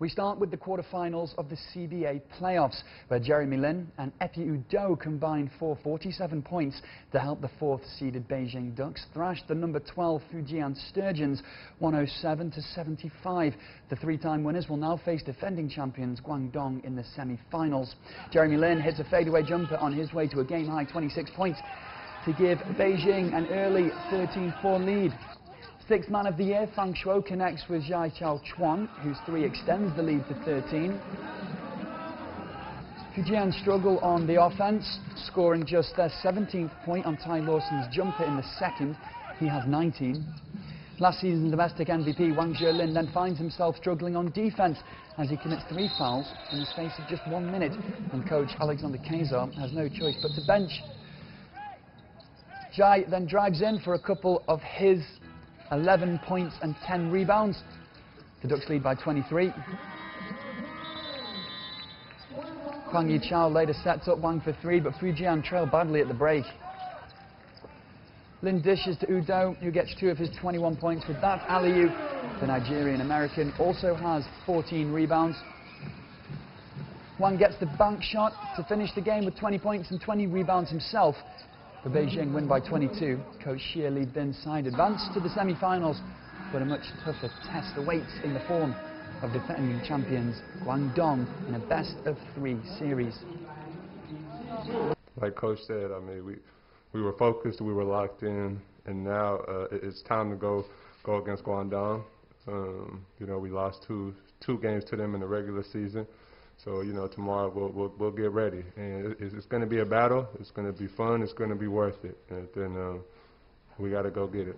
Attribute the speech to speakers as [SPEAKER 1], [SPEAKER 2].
[SPEAKER 1] We start with the quarterfinals of the CBA playoffs, where Jeremy Lin and Eppie Udoh combined for 47 points to help the fourth-seeded Beijing Ducks thrash the number 12 Fujian Sturgeons 107 to 75. The three-time winners will now face defending champions Guangdong in the semi-finals. Jeremy Lin hits a fadeaway jumper on his way to a game-high 26 points to give Beijing an early 13-4 lead. Sixth man of the year, Fang Shuo connects with Zhai Xiaochuan, whose three extends the lead to 13. Fujian struggle on the offense, scoring just their 17th point on Ty Lawson's jumper in the second. He has 19. Last season's domestic MVP Wang Zhelin then finds himself struggling on defense as he commits three fouls in the space of just one minute, and coach Alexander Kazar has no choice but to bench. Zhai then drives in for a couple of his 11 points and 10 rebounds. The Ducks lead by 23. Kwang Yichao later sets up Wang for three, but Fujian trail badly at the break. Lin dishes to Udoh, who gets two of his 21 points with that alley-oop. The Nigerian-American also has 14 rebounds. Wang gets the bank shot to finish the game with 20 points and 20 rebounds himself. The Beijing win by 22. Coach Xie Li Bin's side advance to the semi-finals, but a much tougher test awaits in the form of defending champions Guangdong in a best-of-three series.
[SPEAKER 2] Like Coach said, I mean, we we were focused, we were locked in, and now uh, it's time to go go against Guangdong. Um, you know, we lost two two games to them in the regular season. So, you know, tomorrow we'll, we'll, we'll get ready. And it's, it's going to be a battle. It's going to be fun. It's going to be worth it. And then uh, we got to go get it.